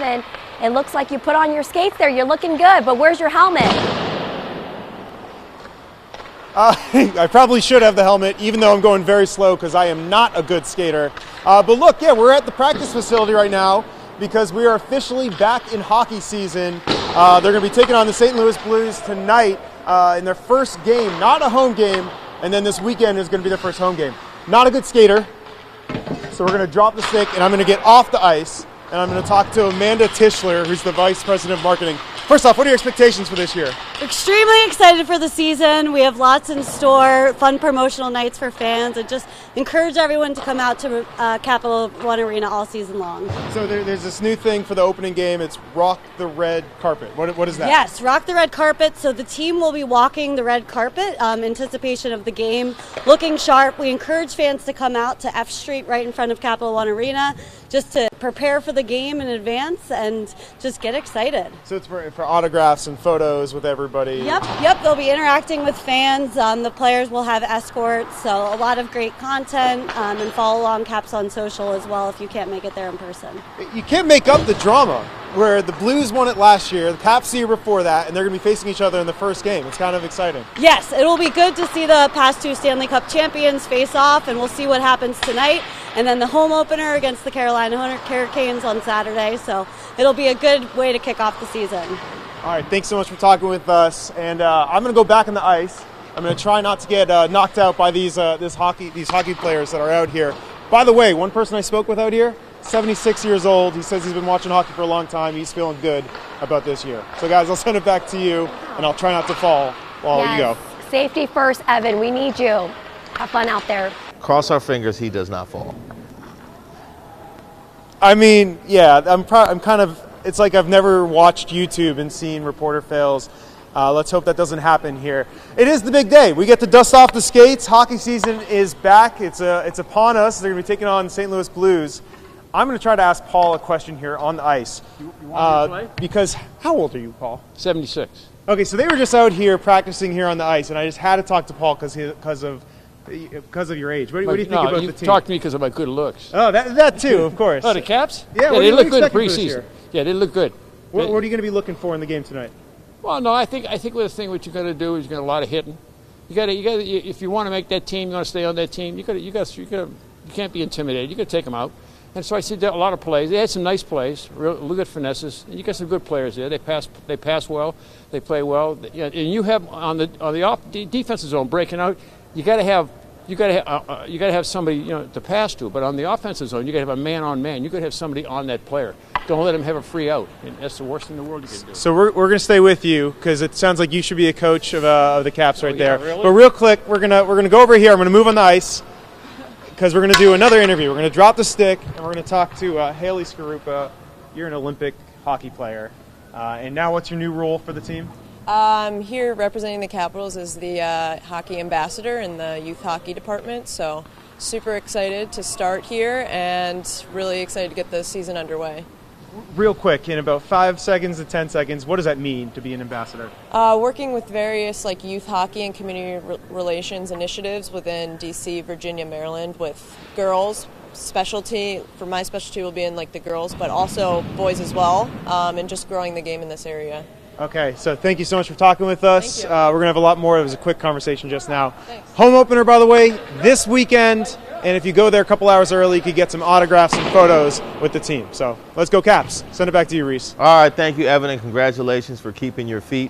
Evan, it looks like you put on your skates there. You're looking good, but where's your helmet? Uh, I probably should have the helmet, even though I'm going very slow because I am not a good skater. Uh, but look, yeah, we're at the practice facility right now because we are officially back in hockey season. Uh, they're going to be taking on the St. Louis Blues tonight uh, in their first game, not a home game, and then this weekend is going to be their first home game. Not a good skater, so we're going to drop the stick and I'm going to get off the ice and I'm going to talk to Amanda Tischler, who's the Vice President of Marketing. First off, what are your expectations for this year? Extremely excited for the season. We have lots in store, fun promotional nights for fans, and just encourage everyone to come out to uh, Capital One Arena all season long. So there, there's this new thing for the opening game. It's Rock the Red Carpet. What, what is that? Yes, Rock the Red Carpet. So the team will be walking the red carpet um, anticipation of the game, looking sharp. We encourage fans to come out to F Street right in front of Capital One Arena just to prepare for the game in advance and just get excited. So it's for, for autographs and photos with everybody. Yep, yep. They'll be interacting with fans. Um, the players will have escorts, so a lot of great content um, and follow along Caps on social as well if you can't make it there in person. You can't make up the drama where the Blues won it last year, the Caps the year before that, and they're going to be facing each other in the first game. It's kind of exciting. Yes, it will be good to see the past two Stanley Cup champions face off, and we'll see what happens tonight. And then the home opener against the Carolina Hurricanes on Saturday, so it'll be a good way to kick off the season. All right, thanks so much for talking with us. And uh, I'm going to go back on the ice. I'm going to try not to get uh, knocked out by these uh, this hockey these hockey players that are out here. By the way, one person I spoke with out here 76 years old. He says he's been watching hockey for a long time. He's feeling good about this year. So, guys, I'll send it back to you, and I'll try not to fall while yes. you go. Safety first, Evan. We need you. Have fun out there. Cross our fingers he does not fall. I mean, yeah, I'm, pro- I'm kind of, it's like I've never watched YouTube and seen reporter fails. Uh, let's hope that doesn't happen here. It is the big day. We get to dust off the skates. Hockey season is back. It's, uh, it's upon us. They're going to be taking on St. Louis Blues. I'm going to try to ask Paul a question here on the ice. You, you uh, because how old are you, Paul? 76. Okay, so they were just out here practicing here on the ice, and I just had to talk to Paul because because of because of your age. What, what do you think no, about you the team? Talk to me because of my good looks. Oh, that, that too, of course. oh, the Caps? Yeah, yeah they look good preseason. Yeah, they look good. What, what are you going to be looking for in the game tonight? Well, no, I think I think the thing what you got to do is you got a lot of hitting. You got to you got if you want to make that team, you want to stay on that team. You got you got you got you can't be intimidated. You got to take them out. And so I see a lot of plays. They had some nice plays, real, real good finesses. And you got some good players there. They pass, they pass well, they play well. And you have on the on the off defensive zone breaking out. You got to have you got to uh, uh, you got to have somebody you know to pass to. But on the offensive zone, you got to have a man on man. You got to have somebody on that player. Don't let him have a free out. And that's the worst thing in the world you can do. So we're, we're going to stay with you because it sounds like you should be a coach of, uh, of the Caps right oh, yeah, there. Really? But real quick, we're gonna we're gonna go over here. I'm gonna move on the ice because we're going to do another interview. We're going to drop the stick and we're going to talk to uh, Haley Skarupa. You're an Olympic hockey player. Uh, and now, what's your new role for the team? I'm here representing the Capitals as the uh, hockey ambassador in the youth hockey department. So, super excited to start here and really excited to get the season underway real quick, in about five seconds to ten seconds, what does that mean to be an ambassador? Uh, working with various like youth hockey and community re- relations initiatives within D.C., Virginia, Maryland, with girls. Specialty for my specialty will be in like the girls, but also boys as well, um, and just growing the game in this area. Okay, so thank you so much for talking with us. Uh, we're going to have a lot more. It was a quick conversation just now. Thanks. Home opener, by the way, this weekend. And if you go there a couple hours early, you could get some autographs and photos with the team. So let's go, Caps. Send it back to you, Reese. All right, thank you, Evan, and congratulations for keeping your feet